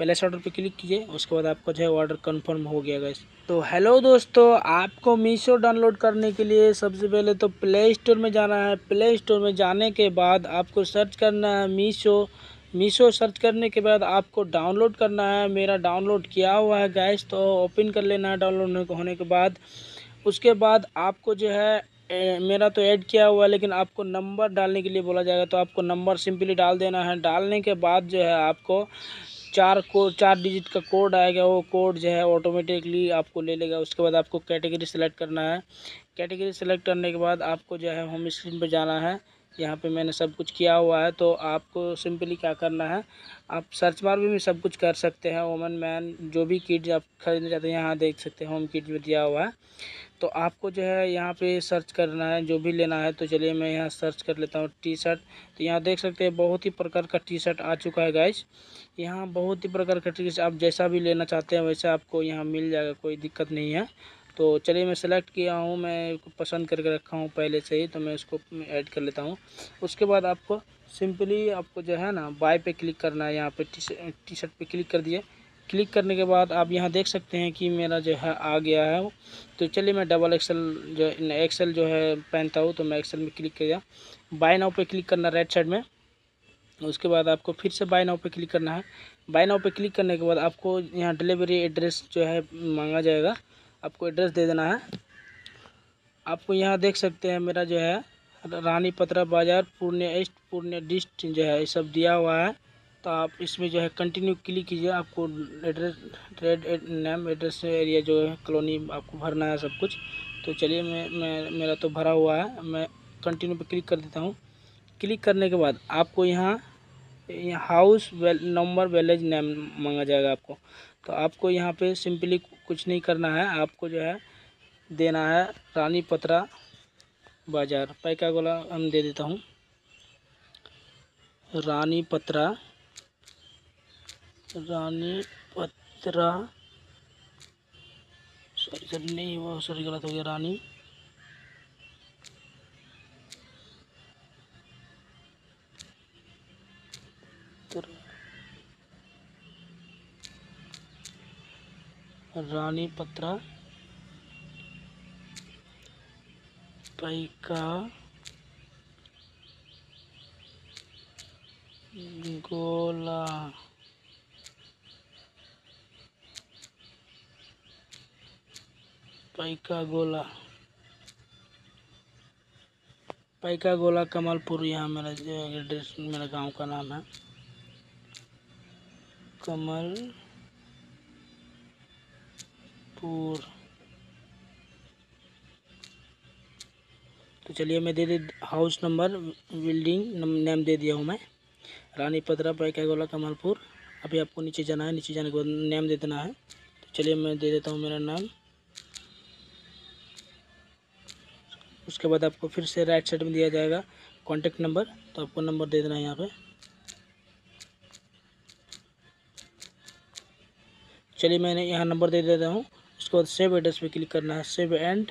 Place order पे click कीजिए उसके बाद आपका जो है ऑर्डर कंफर्म हो गया गैस तो हेलो दोस्तों आपको मीशो डाउनलोड करने के लिए सबसे पहले तो प्ले स्टोर में जाना है। प्ले स्टोर में जाने के बाद आपको सर्च करना है मीशो मीशो सर्च करने के बाद आपको डाउनलोड करना है। मेरा डाउनलोड किया हुआ है गैस तो ओपन कर लेना है डाउनलोड होने के बाद। उसके बाद आपको जो है ए, मेरा तो ऐड किया हुआ है लेकिन आपको नंबर डालने के लिए बोला जाएगा तो आपको नंबर सिंपली डाल देना है। डालने के बाद जो है आपको चार को, चार डिजिट का कोड आएगा, वो कोड जो है ऑटोमेटिकली आपको ले लेगा। उसके बाद आपको कैटेगरी सेलेक्ट करना है। कैटेगरी सेलेक्ट करने के बाद आपको जो है होम स्क्रीन पर जाना है। यहाँ पे मैंने सब कुछ किया हुआ है तो आपको सिंपली क्या करना है, आप सर्च बार में भी सब कुछ कर सकते हैं वोमन मैन जो भी किट आप खरीदना चाहते हैं, यहाँ देख सकते हैं होम किट में दिया हुआ है। तो आपको जो है यहाँ पे सर्च करना है, जो भी लेना है तो चलिए मैं यहाँ सर्च कर लेता हूँ टी शर्ट तो यहाँ देख सकते हैं, बहुत ही प्रकार का टी शर्ट आ चुका है गाइस यहाँ बहुत ही प्रकार का टी शर्ट आप जैसा भी लेना चाहते हैं, वैसे आपको यहाँ मिल जाएगा, कोई दिक्कत नहीं है। तो चलिए मैं सेलेक्ट किया हूँ, मैं पसंद करके रखा हूँ पहले से ही तो मैं इसको ऐड कर लेता हूँ। उसके बाद आपको सिंपली आपको जो है ना बाय पे क्लिक करना है, यहाँ पे टी शर्ट पे क्लिक कर दिए। क्लिक करने के बाद आप यहाँ देख सकते हैं कि मेरा जो है आ गया है। तो चलिए मैं डबल एक्सल जो एक्सल जो है पहनता हूँ तो मैं एक्सल में क्लिक किया। बाय नाव पे क्लिक करना राइट साइड में। उसके बाद आपको फिर से बाय नाव पे क्लिक करना है। बाय नाव पे क्लिक करने के बाद आपको यहाँ डिलीवरी एड्रेस जो है मांगा जाएगा। आपको एड्रेस दे देना है। आपको यहाँ देख सकते हैं मेरा जो है, रानी पत्रा बाज़ार पूर्णिया ईस्ट पूर्णिया डिस्ट जो है, ये सब दिया हुआ है। तो आप इसमें जो है कंटिन्यू क्लिक कीजिए, आपको address red name address area जो है कॉलोनी आपको भरना है सब कुछ। तो चलिए मैं मैं, मेरा तो भरा हुआ है, मैं कंटिन्यू पे क्लिक कर देता हूँ। क्लिक करने के बाद आपको यहाँ house well number village name मांगा जाएगा आपको। तो आपको यहाँ पे सिंपली कुछ नहीं करना है। आपको जो है देना है रानी पत्रा बाज़ार। पैका गोला हम दे देता हूँ। रानी पत्रा रानी पत्रा। सॉरी सर नहीं वो सॉरी गलत हो गया। रानी रानी पत्रा पैका गोला पैका गोला पैका गोला कमलपुर, यहाँ मेरा एड्रेस, मेरा गाँव का नाम है। कमलपुर तो चलिए मैं दे दे हाउस नंबर बिल्डिंग नेम दे दिया हूँ मैं। रानी पदरा पैका गोला कमलपुर। अभी आपको नीचे जाना है, नीचे जाने के बाद नेम दे देना है। तो चलिए मैं दे देता हूँ मेरा नाम। उसके बाद आपको फिर से राइट साइड में दिया जाएगा कॉन्टेक्ट नंबर तो आपको नंबर दे देना है यहाँ पे। चलिए मैंने यहाँ नंबर दे देता हूँ। उसके बाद सेव एड्रेस पे क्लिक करना है। Save and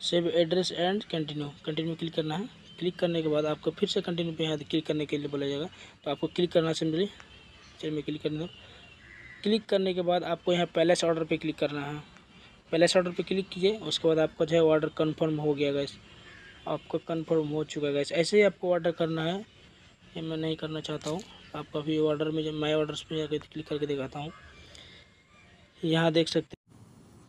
save address and continue continue click करना है। क्लिक करने के बाद आपको फिर से कंटिन्यू पे यहाँ क्लिक करने के लिए बोला जाएगा। तो आपको क्लिक करना है सिंपली चलिए मैं क्लिक करने क्लिक करने के बाद आपको यहाँ पैलेस ऑर्डर पे क्लिक करना है। पैलेस ऑर्डर पे क्लिक कीजिए। उसके बाद आपका जो है ऑर्डर कन्फर्म हो गया गैस आपका कन्फर्म हो चुका है गैस ऐसे ही आपको ऑर्डर करना है। ये मैं नहीं करना चाहता हूँ। आपका भी ऑर्डर में जब माई ऑर्डर्स पे जाकर क्लिक करके दिखाता हूँ। यहाँ देख सकते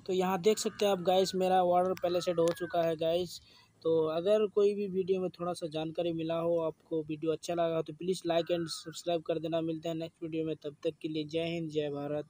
तो यहाँ देख सकते हैं आप गाइस मेरा ऑर्डर पहले सेट हो चुका है गाइस तो अगर कोई भी वीडियो में थोड़ा सा जानकारी मिला हो, आपको वीडियो अच्छा लगा हो तो प्लीज़ लाइक एंड सब्सक्राइब कर देना. मिलता है नेक्स्ट वीडियो में. तब तक के लिए जय हिंद, जय भारत.